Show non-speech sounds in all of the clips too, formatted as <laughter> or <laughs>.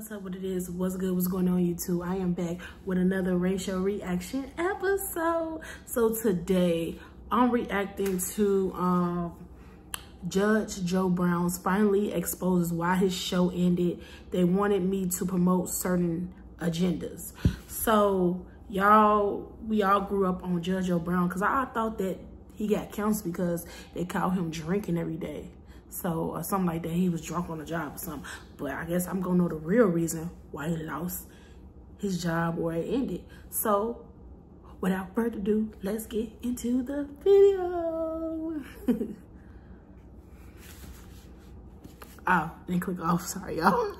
What's up, what it is, what's good, what's going on YouTube? I am back with another racial reaction episode. So today, I'm reacting to um, Judge Joe Brown's finally exposes why his show ended. They wanted me to promote certain agendas. So y'all, we all grew up on Judge Joe Brown because I thought that he got canceled because they caught him drinking every day. So, or something like that. He was drunk on the job or something. But I guess I'm going to know the real reason why he lost his job or it ended. So, without further ado, let's get into the video. <laughs> oh, didn't click off. Sorry, y'all.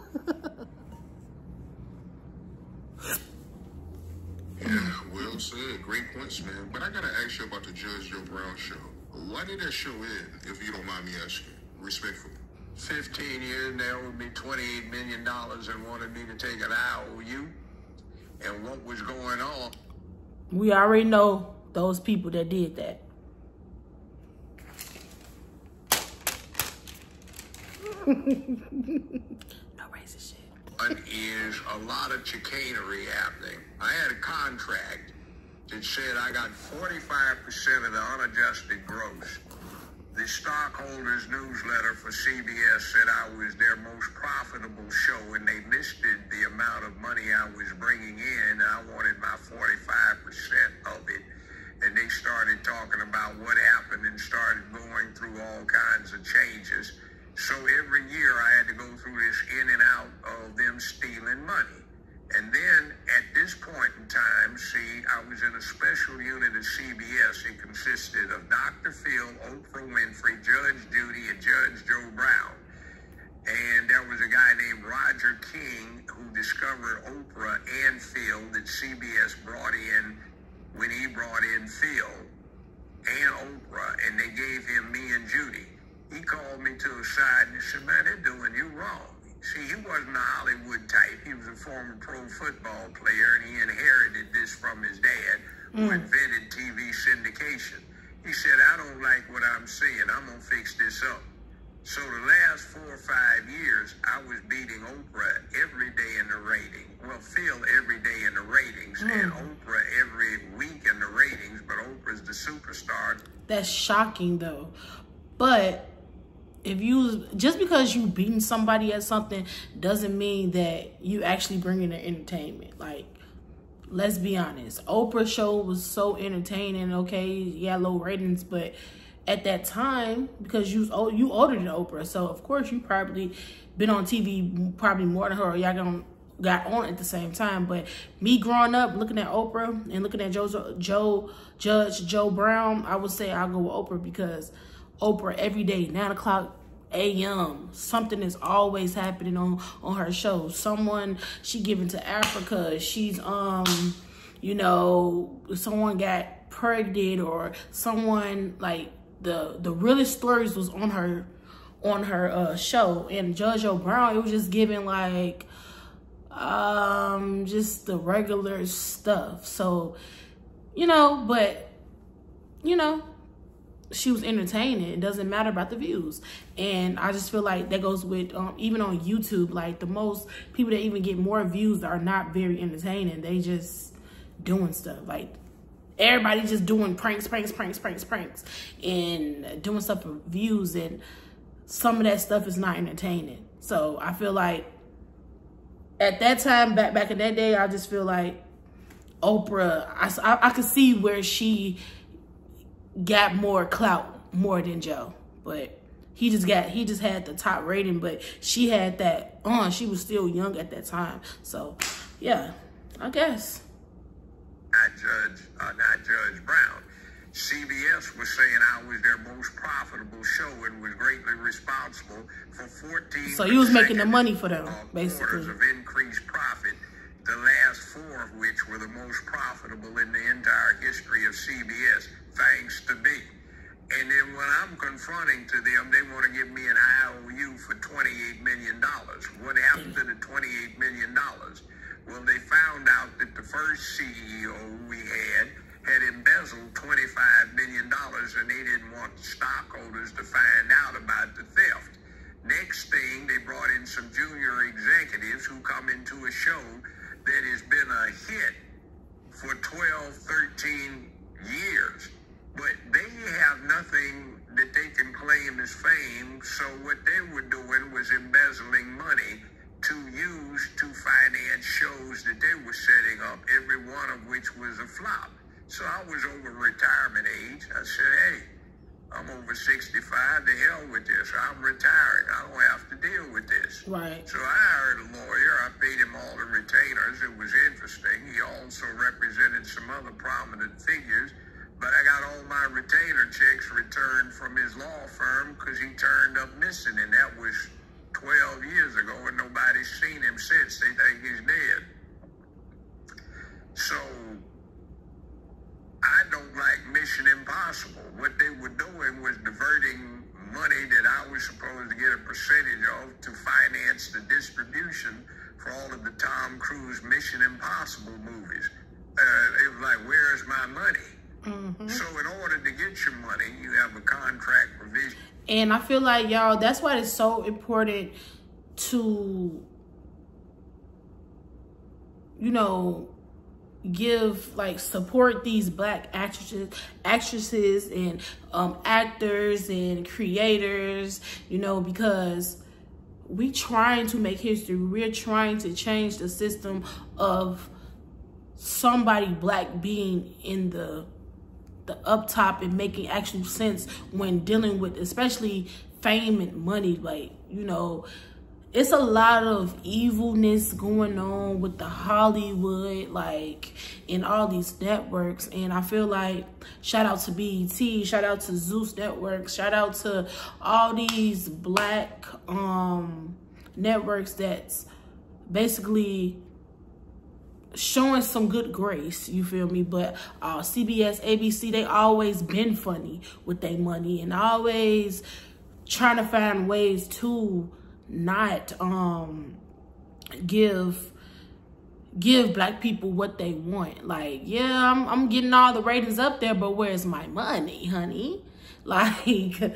yeah, <laughs> well said. Great points, man. But I got to ask you about the Judge Joe Brown show. Why did that show end, if you don't mind me asking? Respectfully. 15 years, they owed me $28 million and wanted me to take an IOU. And what was going on? We already know those people that did that. no racist shit. is a lot of chicanery happening. I had a contract that said I got 45% of the unadjusted gross the stockholders newsletter for CBS said I was their most profitable show and they listed the amount of money I was bringing in. I wanted my 45% of it. And they started talking about what happened and started going through all kinds of changes. So every year I had to go through this in and out of them stealing money. And then at this point in time, see, I was in a special unit of CBS. It consisted of Dr. Phil, Oprah Winfrey, Judge Judy, and Judge Joe Brown. And there was a guy named Roger King who discovered Oprah and Phil that CBS brought in when he brought in Phil and Oprah, and they gave him me and Judy. He called me to a side and he said, man, they're doing you wrong. See, he wasn't a Hollywood type. He was a former pro football player, and he inherited this from his dad, who mm. invented TV syndication. He said, I don't like what I'm seeing. I'm going to fix this up. So the last four or five years, I was beating Oprah every day in the rating. Well, Phil every day in the ratings, mm. and Oprah every week in the ratings, but Oprah's the superstar. That's shocking, though. But if you just because you beating somebody at something doesn't mean that you actually bringing the entertainment. Like let's be honest. Oprah show was so entertaining okay yeah low ratings but at that time because you you older than oprah so of course you probably been on tv probably more than her y'all gonna got on at the same time but me growing up looking at oprah and looking at joe joe judge joe brown i would say i'll go with oprah because Oprah every day, 9 o'clock a.m. Something is always happening on, on her show. Someone, she given to Africa. She's, um, you know, someone got pregnant or someone, like, the, the realest stories was on her, on her, uh, show. And Judge Joe Brown, it was just giving, like, um, just the regular stuff. So, you know, but, you know, she was entertaining. It doesn't matter about the views. And I just feel like that goes with, um, even on YouTube, like the most people that even get more views are not very entertaining. They just doing stuff. Like everybody just doing pranks, pranks, pranks, pranks, pranks, and doing stuff for views. And some of that stuff is not entertaining. So I feel like at that time, back, back in that day, I just feel like Oprah, I, I, I could see where she got more clout more than Joe. But he just got he just had the top rating, but she had that on. She was still young at that time. So yeah, I guess. Not Judge, uh, not Judge Brown. CBS was saying I was their most profitable show and was greatly responsible for 14. So he was making the money for them, uh, basically. of increased profit. The last four of which were the most profitable in the entire history of CBS thanks to me. And then when I'm confronting to them, they want to give me an IOU for $28 million. What happened to the $28 million? Well, they found out that the first CEO we had had embezzled $25 million and they didn't want stockholders to find out about the theft. Next thing, they brought in some junior executives who come into a show that has been a hit for 12, 13 years. But they have nothing that they can claim as fame. So what they were doing was embezzling money to use to finance shows that they were setting up, every one of which was a flop. So I was over retirement age. I said, hey, I'm over 65. The hell with this. I'm retiring. I don't have to deal with this. Right. So I hired a lawyer. I paid him all the retainers. It was interesting. He also represented some other prominent figures. But I got all my retainer checks returned from his law firm because he turned up missing. And that was 12 years ago, and nobody's seen him since. They think he's dead. So I don't like Mission Impossible. What they were doing was diverting money that I was supposed to get a percentage of to finance the distribution for all of the Tom Cruise Mission Impossible movies. Uh, it was like, where's my money? Mm-hmm. So in order to get your money, you have a contract provision. And I feel like y'all, that's why it's so important to, you know, give like support these black actresses actresses and um actors and creators you know because we trying to make history. We're trying to change the system of somebody black being in the the up top and making actual sense when dealing with especially fame and money like you know it's a lot of evilness going on with the Hollywood, like and all these networks. And I feel like shout out to BET, shout out to Zeus Networks, shout out to all these black um networks that's basically showing some good grace, you feel me? But uh, CBS, ABC, they always been funny with their money and always trying to find ways to not um give give black people what they want. Like, yeah, I'm, I'm getting all the ratings up there, but where's my money, honey? <laughs> Like,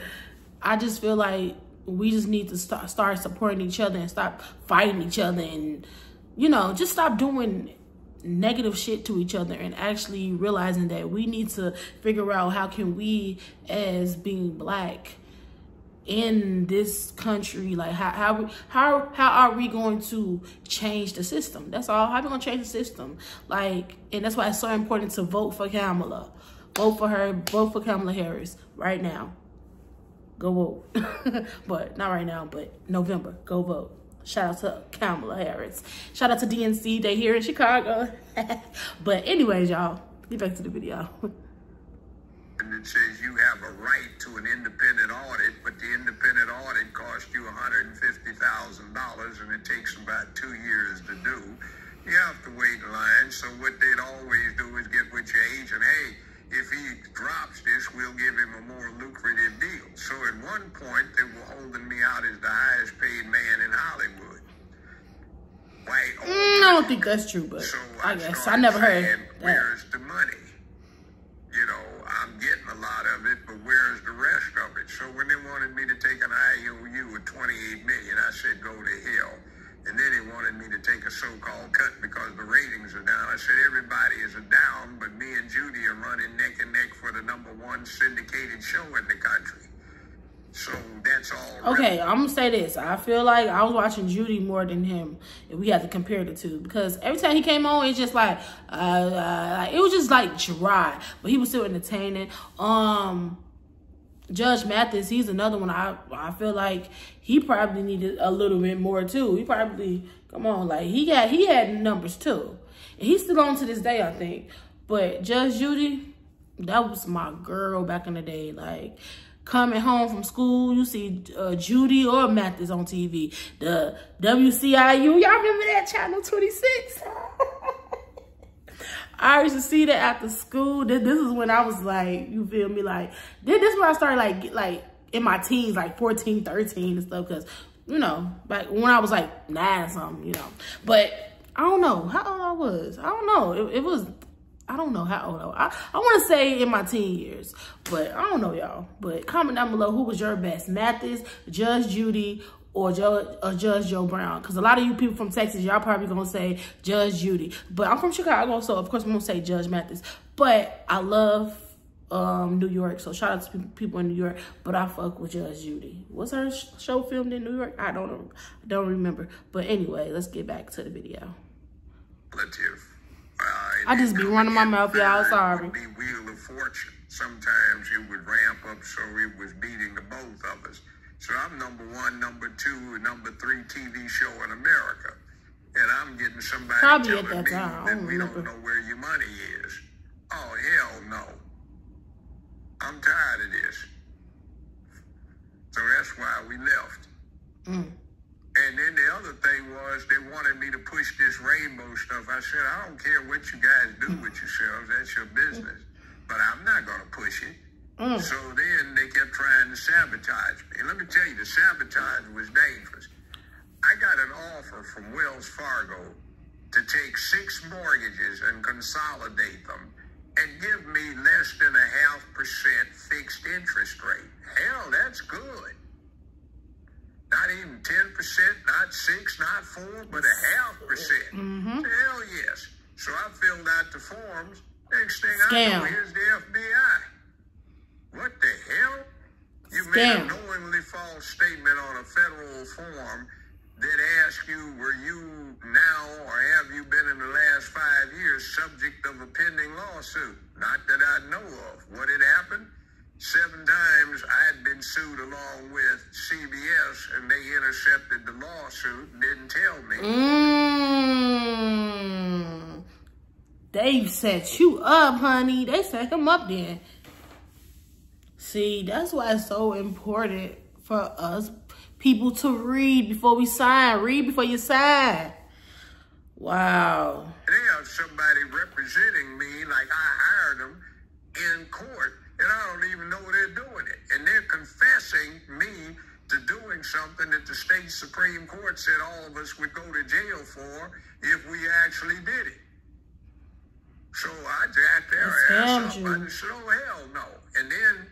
I just feel like we just need to start, start supporting each other and stop fighting each other and, you know, just stop doing negative shit to each other and actually realizing that we need to figure out how can we as being black in this country? Like how how how how are we going to change the system? That's all. How are we to change the system? Like and that's why it's so important to vote for kamala. Vote for her. Vote for kamala harris right now. Go vote. <laughs> But not right now but november. Go vote. Shout out to kamala harris. Shout out to dnc they here in chicago. <laughs> But anyways y'all get back to the video <laughs> and it says you have a right to an independent audit, but the independent audit costs you $150,000 and it takes about two years to do. You have to wait in line. So what they'd always do is get with your agent, hey, if he drops this, we'll give him a more lucrative deal. So at one point, they were holding me out as the highest paid man in Hollywood. White, mm, I don't think that's true, but so I, I guess I never heard. Where's the money? You know, I'm getting a lot of it, but where's the rest of it? So when they wanted me to take an IOU of 28 million, I said go to hell. And then they wanted me to take a so-called cut because the ratings are down. I said everybody is a down, but me and Judy are running neck and neck for the number one syndicated show in the country. So that's all. Okay, I'm gonna say this. I feel like I was watching Judy more than him, if we had to compare the two, because every time he came on, it's just like, uh, uh, it was just like dry, but he was still entertaining. Um, Judge Mathis, he's another one. I I feel like he probably needed a little bit more too. He probably come on, like he got he had numbers too, and he's still on to this day, I think. But Judge Judy, that was my girl back in the day, like coming home from school, you see uh, Judy or Mathis on TV. The WCIU, y'all remember that channel 26? <laughs> I used to see that after school. This, this is when I was like, you feel me? Like, this, this is when I started like, like in my teens, like 14, 13 and stuff. Cause, you know, like when I was like nine something, you know. But I don't know how old I was. I don't know. It, it was I don't know how old I, I, I want to say in my teen years, but I don't know y'all. But comment down below who was your best, Mathis, Judge Judy, or Judge, or Judge Joe Brown. Because a lot of you people from Texas, y'all probably going to say Judge Judy. But I'm from Chicago, so of course I'm going to say Judge Mathis. But I love um, New York. So shout out to people in New York. But I fuck with Judge Judy. Was her show filmed in New York? I don't know. I don't remember. But anyway, let's get back to the video. I just be running my mouth, y'all. Sorry. Be Wheel of Fortune. Sometimes it would ramp up so it was beating the both of us. So I'm number one, number two, number three TV show in America. And I'm getting somebody Probably telling at that me time. that we don't know where your money is. Oh, hell no. I'm tired of this. So that's why we left. Mm. And then the other thing was they wanted me to push this rainbow stuff. I said, I don't care what you guys do with yourselves. That's your business. But I'm not going to push it. Mm. So they sabotage me. And let me tell you, the sabotage was dangerous. I got an offer from Wells Fargo to take six mortgages and consolidate them and give me less than a half percent fixed interest rate. Hell, that's good. Not even 10%, not 6 not 4 but a half percent. Mm-hmm. Hell yes. So I filled out the forms. Next thing Scam. I know, here's the FBI. What the hell? You Scam. made a knowingly false statement on a federal form that asks you, were you now or have you been in the last five years subject of a pending lawsuit? Not that I know of. What had happened? seven times I had been sued along with CBS and they intercepted the lawsuit and didn't tell me. Mm. They set you up, honey. They set him up then. See, that's why it's so important for us people to read before we sign. Read before you sign. Wow. They have somebody representing me like I hired them in court and I don't even know they're doing it. And they're confessing me to doing something that the state Supreme Court said all of us would go to jail for if we actually did it. So I jacked their ass up. You. I said, oh, hell no. And then,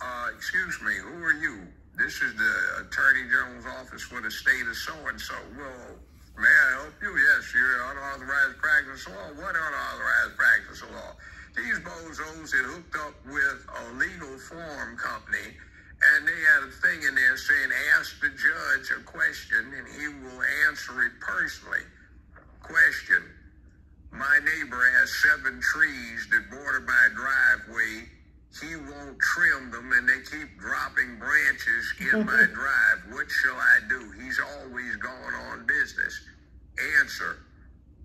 uh, excuse me, who are you? This is the Attorney General's office for the state of so-and-so. Well, may I help you? Yes, you're unauthorized practice of law. What unauthorized practice of law? These bozos had hooked up with a legal form company, and they had a thing in there saying, ask the judge a question, and he will answer it personally. Question. My neighbor has seven trees that border my driveway. He won't trim them, and they keep dropping branches in my <laughs> drive. What shall I do? He's always gone on business. Answer.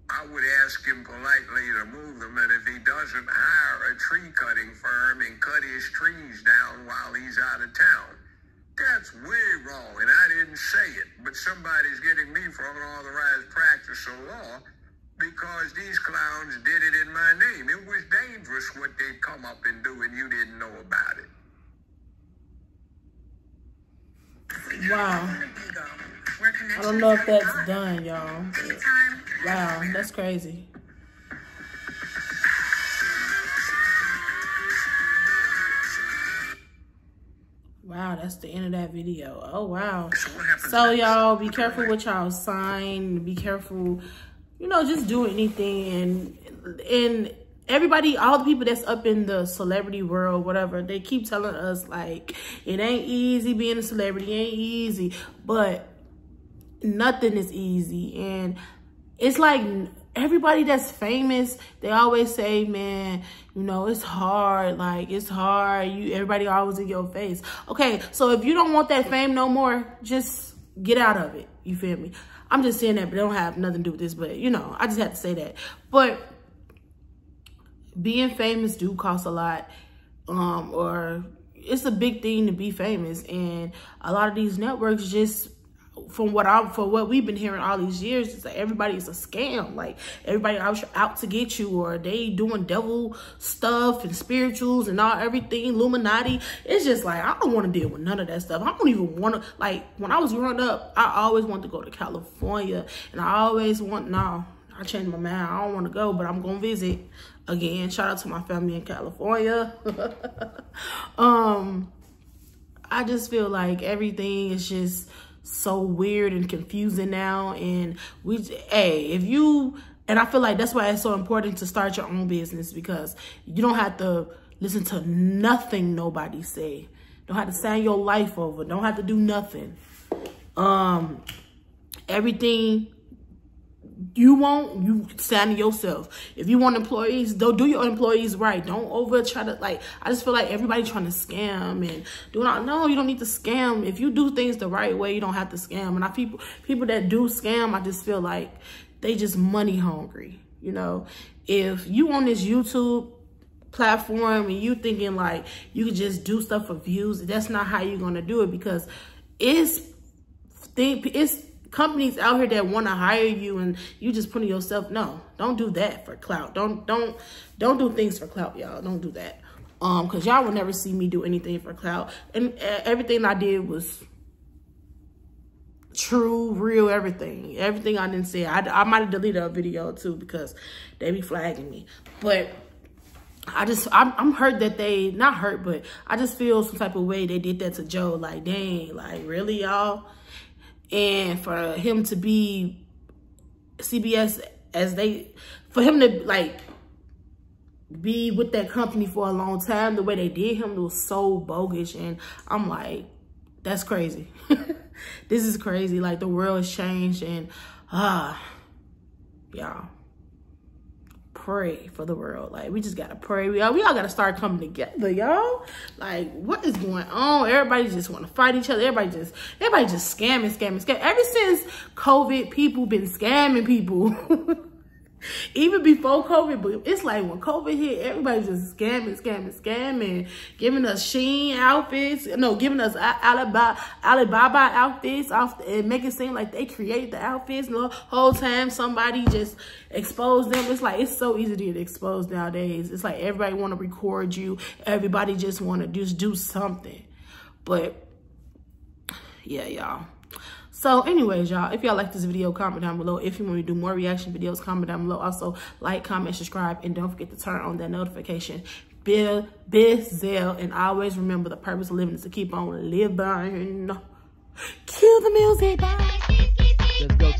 I would ask him politely to move them, and if he doesn't hire a tree cutting firm and cut his trees down while he's out of town, that's way wrong, and I didn't say it, but somebody's getting me for unauthorized practice of law because these clowns did it in my name. It was dangerous what they'd come up and do, and you didn't know about it. Wow. I don't know if that's done, y'all. Wow, that's crazy. Wow, that's the end of that video. Oh, wow. So, y'all, be careful what y'all sign. Be careful, you know, just do anything. And, and everybody, all the people that's up in the celebrity world, whatever, they keep telling us, like, it ain't easy being a celebrity. It ain't easy. But nothing is easy. And it's like everybody that's famous, they always say, man, you know, it's hard. Like, it's hard. You, everybody always in your face. Okay, so if you don't want that fame no more, just get out of it. You feel me? I'm just saying that, but it don't have nothing to do with this. But, you know, I just had to say that. But being famous do cost a lot. Um, or it's a big thing to be famous. And a lot of these networks just from what I for what we've been hearing all these years is that everybody is a scam. Like everybody out out to get you, or they doing devil stuff and spirituals and all everything Illuminati. It's just like I don't want to deal with none of that stuff. I don't even want to like when I was growing up. I always wanted to go to California, and I always want now. I changed my mind. I don't want to go, but I'm gonna visit again. Shout out to my family in California. <laughs> um, I just feel like everything is just so weird and confusing now. And we, hey, if you, and I feel like that's why it's so important to start your own business because you don't have to listen to nothing nobody say. Don't have to sign your life over. Don't have to do nothing. Um, everything you want, you stand yourself. If you want employees, don't do your employees right. Don't over try to like. I just feel like everybody trying to scam and do not. No, you don't need to scam. If you do things the right way, you don't have to scam. And I people people that do scam, I just feel like they just money hungry. You know, if you on this YouTube platform and you thinking like you can just do stuff for views, that's not how you're gonna do it because it's think it's companies out here that want to hire you and you just putting yourself no don't do that for clout. Don't don't don't do things for clout y'all. Don't do that. Um because y'all will never see me do anything for clout. And everything i did was true real everything. Everything i didn't say i, I might have deleted a video too because they be flagging me. But I just, I'm, I'm hurt that they, not hurt, but I just feel some type of way they did that to Joe. Like, dang, like, really, y'all? And for him to be CBS as they for him to like be with that company for a long time the way they did him was so bogus and I'm like that's crazy. <laughs> This is crazy. Like the world has changed and ah uh, y'all pray for the world. Like we just gotta pray. We all we all gotta start coming together, y'all. Like what is going on? Everybody just want to fight each other. Everybody just everybody just scamming, scamming, scamming. Ever since COVID, people been scamming people. <laughs> Even before COVID, but it's like when COVID hit, everybody's just scamming, scamming, scamming, giving us Shein outfits, no, giving us Alibaba, Alibaba outfits off and make it seem like they create the outfits. The whole time somebody just exposed them. It's like, it's so easy to get exposed nowadays. It's like everybody want to record you. Everybody just want to just do something. But yeah, y'all. So anyways, y'all, if y'all like this video, comment down below. If you want me to do more reaction videos, comment down below. Also, like, comment, subscribe, and don't forget to turn on that notification bill, bill, and always remember the purpose of living is to keep on living. Kill the music. Bye.